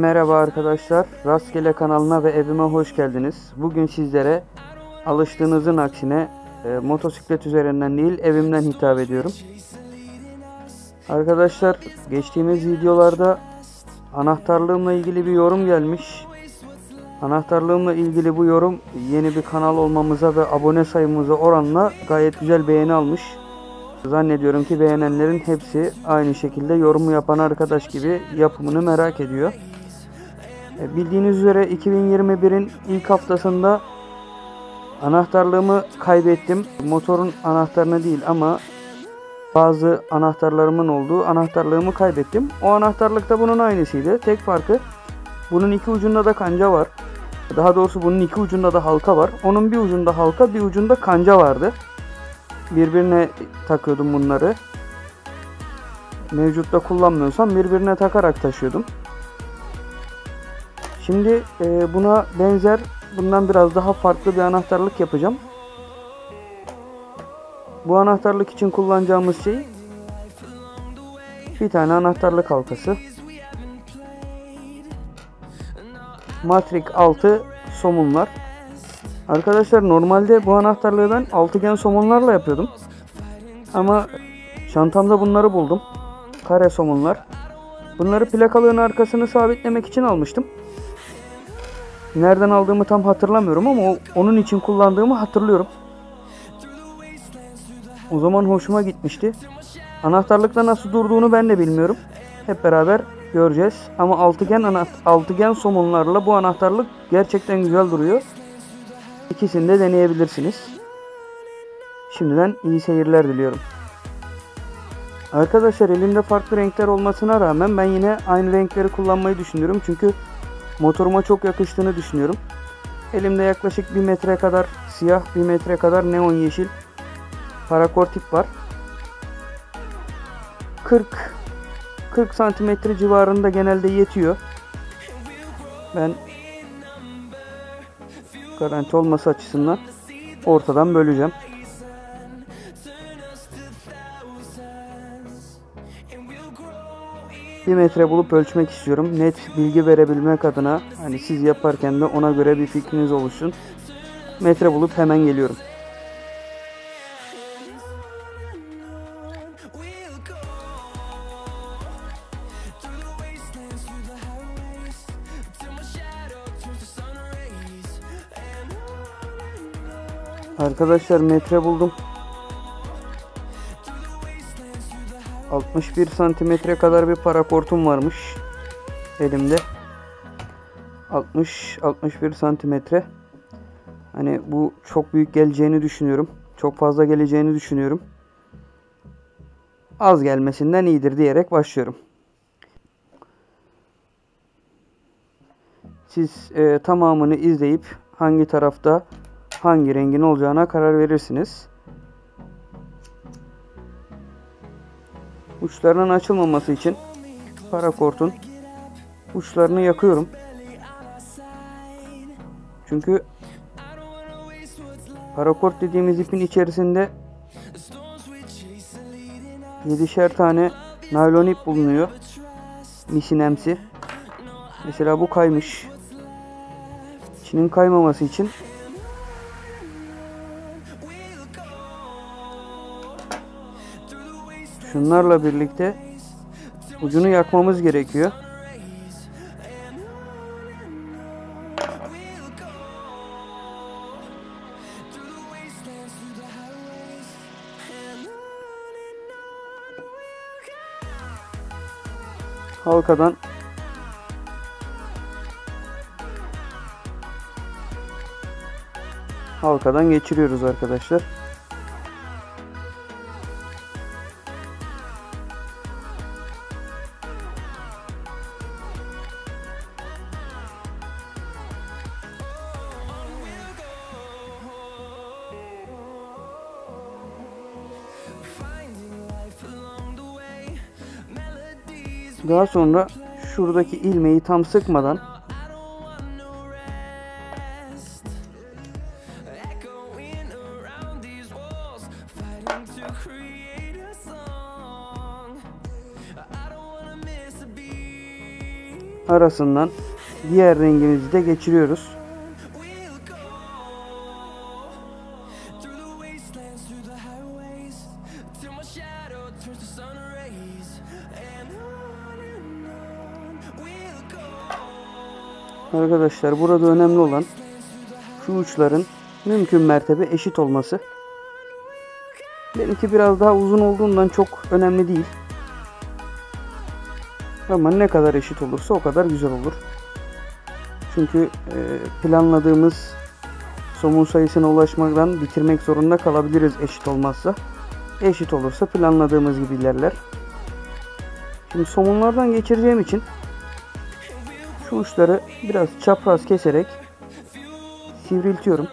Merhaba arkadaşlar, Rastgele kanalına ve evime hoş geldiniz. Bugün sizlere alıştığınızın aksine e, motosiklet üzerinden değil evimden hitap ediyorum. Arkadaşlar geçtiğimiz videolarda anahtarlığımla ilgili bir yorum gelmiş. Anahtarlığımla ilgili bu yorum yeni bir kanal olmamıza ve abone sayımıza oranla gayet güzel beğeni almış. Zannediyorum ki beğenenlerin hepsi aynı şekilde yorumu yapan arkadaş gibi yapımını merak ediyor. E, bildiğiniz üzere 2021'in ilk haftasında anahtarlığımı kaybettim. Motorun anahtarını değil ama bazı anahtarlarımın olduğu anahtarlığımı kaybettim. O anahtarlık da bunun aynısıydı. Tek farkı bunun iki ucunda da kanca var. Daha doğrusu bunun iki ucunda da halka var. Onun bir ucunda halka bir ucunda kanca vardı. Birbirine takıyordum bunları. Mevcutta kullanmıyorsam birbirine takarak taşıyordum. Şimdi e, buna benzer bundan biraz daha farklı bir anahtarlık yapacağım. Bu anahtarlık için kullanacağımız şey bir tane anahtarlık halkası. Matrix 6 somunlar. Arkadaşlar normalde bu anahtarlığı ben altıgen somunlarla yapıyordum. Ama çantamda bunları buldum. Kare somunlar. Bunları plakalığın arkasını sabitlemek için almıştım. Nereden aldığımı tam hatırlamıyorum ama onun için kullandığımı hatırlıyorum. O zaman hoşuma gitmişti. Anahtarlıkta nasıl durduğunu ben de bilmiyorum. Hep beraber göreceğiz. Ama altıgen anaht altıgen somunlarla bu anahtarlık gerçekten güzel duruyor. İkisini de deneyebilirsiniz. Şimdiden iyi seyirler diliyorum. Arkadaşlar elimde farklı renkler olmasına rağmen ben yine aynı renkleri kullanmayı düşünüyorum. Çünkü motoruma çok yakıştığını düşünüyorum. Elimde yaklaşık 1 metre kadar siyah, 1 metre kadar neon yeşil parakortik var. 40 40 santimetre civarında genelde yetiyor. Ben garanti olması açısından ortadan böleceğim. Bir metre bulup ölçmek istiyorum. Net bilgi verebilmek adına hani siz yaparken de ona göre bir fikriniz oluşsun. Metre bulup hemen geliyorum. Arkadaşlar metre buldum. 61 santimetre kadar bir parakortum varmış elimde. 60-61 santimetre. Hani bu çok büyük geleceğini düşünüyorum. Çok fazla geleceğini düşünüyorum. Az gelmesinden iyidir diyerek başlıyorum. Siz e, tamamını izleyip hangi tarafta hangi rengin olacağına karar verirsiniz. Uçlarının açılmaması için parakortun uçlarını yakıyorum. Çünkü parakort dediğimiz ipin içerisinde 7'şer tane naylon ip bulunuyor. Misinemsi. Mesela bu kaymış. İçinin kaymaması için Şunlarla birlikte ucunu yakmamız gerekiyor. Halkadan halkadan geçiriyoruz arkadaşlar. Daha sonra şuradaki ilmeği tam sıkmadan arasından diğer rengimizi de geçiriyoruz. Arkadaşlar burada önemli olan şu uçların mümkün mertebe eşit olması. Benimki biraz daha uzun olduğundan çok önemli değil. Ama ne kadar eşit olursa o kadar güzel olur. Çünkü e, planladığımız somun sayısına ulaşmadan bitirmek zorunda kalabiliriz eşit olmazsa. Eşit olursa planladığımız gibi ilerler. Şimdi somunlardan geçireceğim için şu uçları biraz çapraz keserek sivriltiyorum.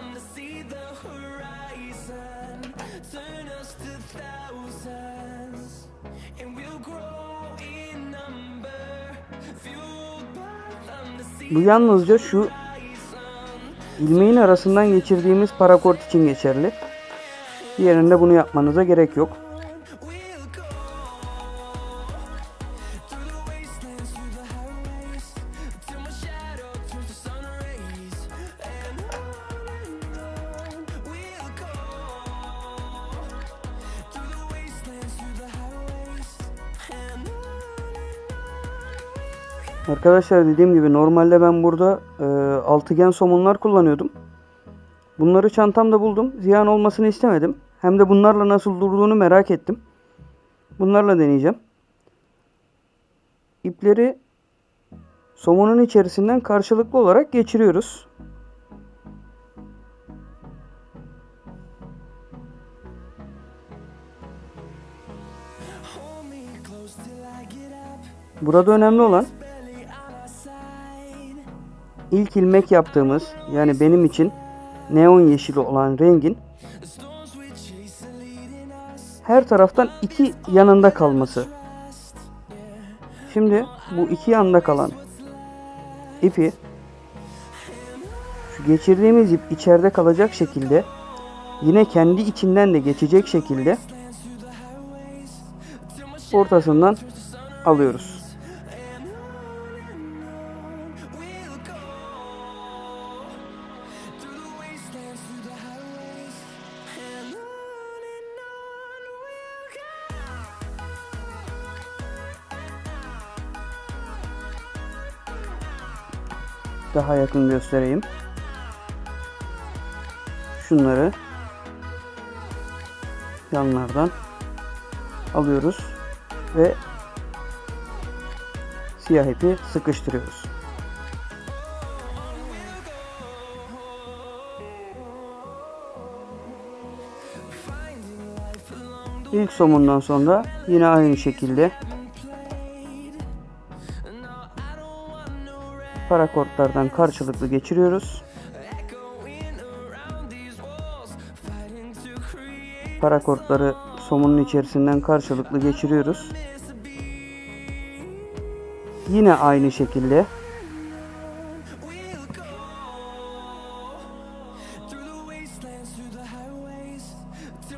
Bu yalnızca şu ilmeğin arasından geçirdiğimiz parakort için geçerli. Diğerinde bunu yapmanıza gerek yok. Arkadaşlar dediğim gibi normalde ben burada e, altıgen somunlar kullanıyordum. Bunları çantamda buldum. Ziyan olmasını istemedim. Hem de bunlarla nasıl durduğunu merak ettim. Bunlarla deneyeceğim. İpleri somunun içerisinden karşılıklı olarak geçiriyoruz. Burada önemli olan ilk ilmek yaptığımız yani benim için neon yeşili olan rengin her taraftan iki yanında kalması. Şimdi bu iki yanında kalan ipi şu geçirdiğimiz ip içeride kalacak şekilde yine kendi içinden de geçecek şekilde ortasından alıyoruz. Daha yakın göstereyim. Şunları yanlardan alıyoruz ve siyah ipi sıkıştırıyoruz. İlk somundan sonra yine aynı şekilde parakortlardan karşılıklı geçiriyoruz. Parakortları somunun içerisinden karşılıklı geçiriyoruz. Yine aynı şekilde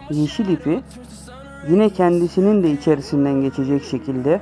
yeşil ipi yine kendisinin de içerisinden geçecek şekilde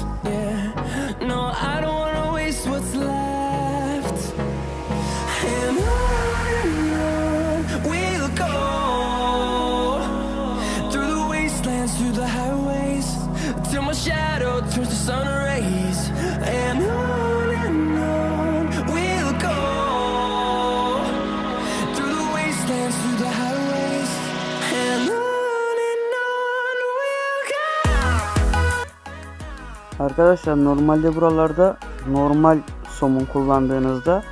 Arkadaşlar normalde buralarda normal somun kullandığınızda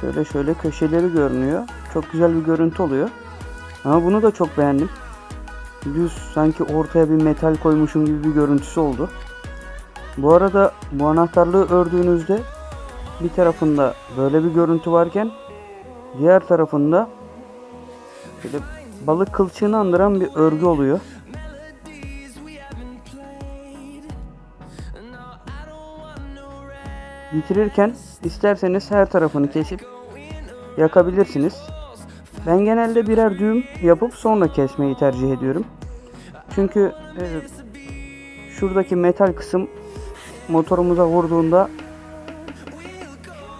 şöyle şöyle köşeleri görünüyor. Çok güzel bir görüntü oluyor. Ama bunu da çok beğendim. Düz sanki ortaya bir metal koymuşum gibi bir görüntüsü oldu. Bu arada bu anahtarlığı ördüğünüzde bir tarafında böyle bir görüntü varken diğer tarafında böyle balık kılçığını andıran bir örgü oluyor. Bitirirken isterseniz her tarafını kesip yakabilirsiniz. Ben genelde birer düğüm yapıp sonra kesmeyi tercih ediyorum. Çünkü e, şuradaki metal kısım motorumuza vurduğunda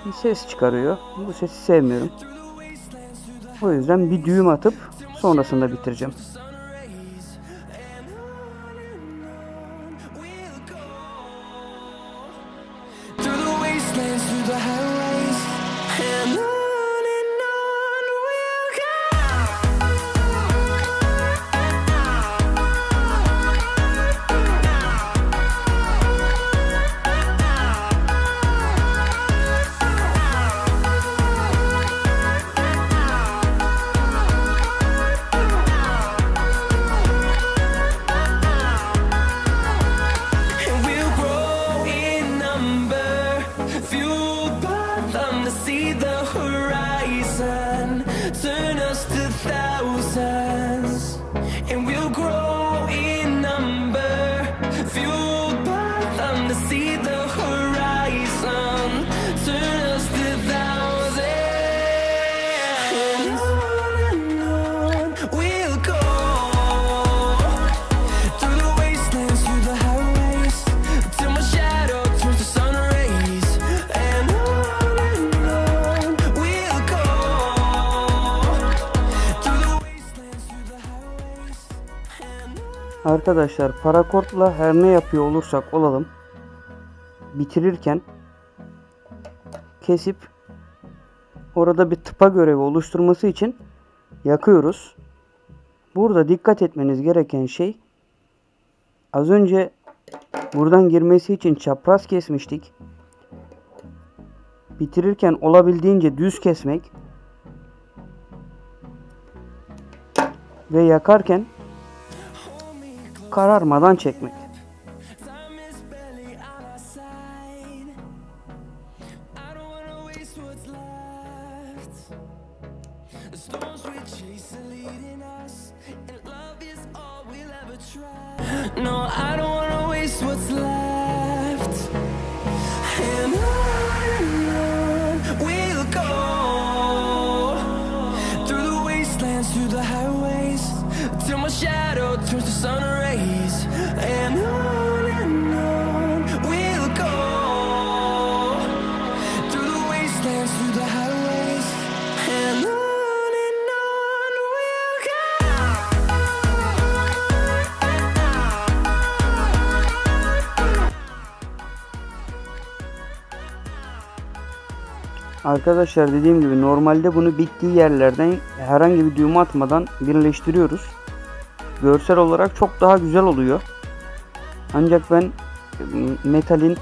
bir ses çıkarıyor. Bu sesi sevmiyorum. O yüzden bir düğüm atıp sonrasında bitireceğim. Arkadaşlar parakortla her ne yapıyor olursak olalım bitirirken kesip orada bir tıpa görevi oluşturması için yakıyoruz. Burada dikkat etmeniz gereken şey az önce buradan girmesi için çapraz kesmiştik. Bitirirken olabildiğince düz kesmek ve yakarken kararmadan çekmek. Time is barely Arkadaşlar dediğim gibi normalde bunu bittiği yerlerden herhangi bir düğüm atmadan birleştiriyoruz. Görsel olarak çok daha güzel oluyor. Ancak ben e, metalin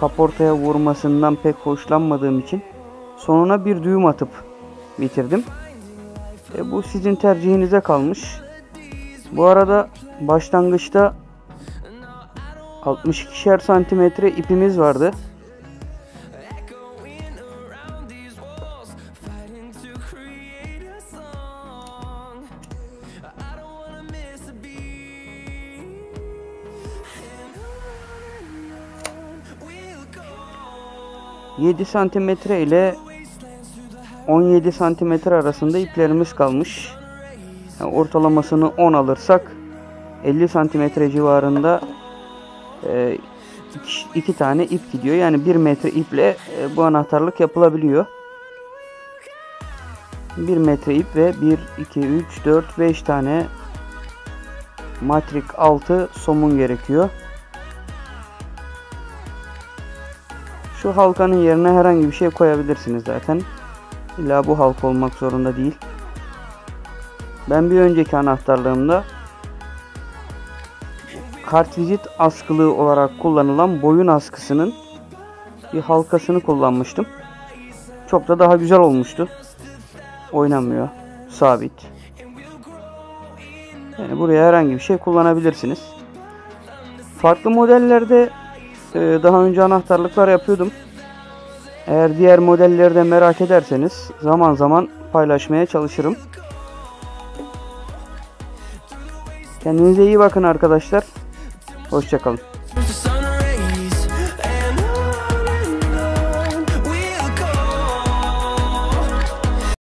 kaportaya vurmasından pek hoşlanmadığım için sonuna bir düğüm atıp bitirdim. E, bu sizin tercihinize kalmış. Bu arada başlangıçta 62'şer santimetre ipimiz vardı. 7 santimetre ile 17 santimetre arasında iplerimiz kalmış. Yani ortalamasını 10 alırsak 50 santimetre civarında e, iki, iki tane ip gidiyor. Yani 1 metre iple e, bu anahtarlık yapılabiliyor. 1 metre ip ve 1, 2, 3, 4, 5 tane matrik 6 somun gerekiyor. Şu halkanın yerine herhangi bir şey koyabilirsiniz zaten. İlla bu halka olmak zorunda değil. Ben bir önceki anahtarlığımda kartvizit askılığı olarak kullanılan boyun askısının bir halkasını kullanmıştım. Çok da daha güzel olmuştu. Oynamıyor. Sabit. Yani buraya herhangi bir şey kullanabilirsiniz. Farklı modellerde daha önce anahtarlıklar yapıyordum. Eğer diğer modelleri de merak ederseniz zaman zaman paylaşmaya çalışırım. Kendinize iyi bakın arkadaşlar. Hoşçakalın.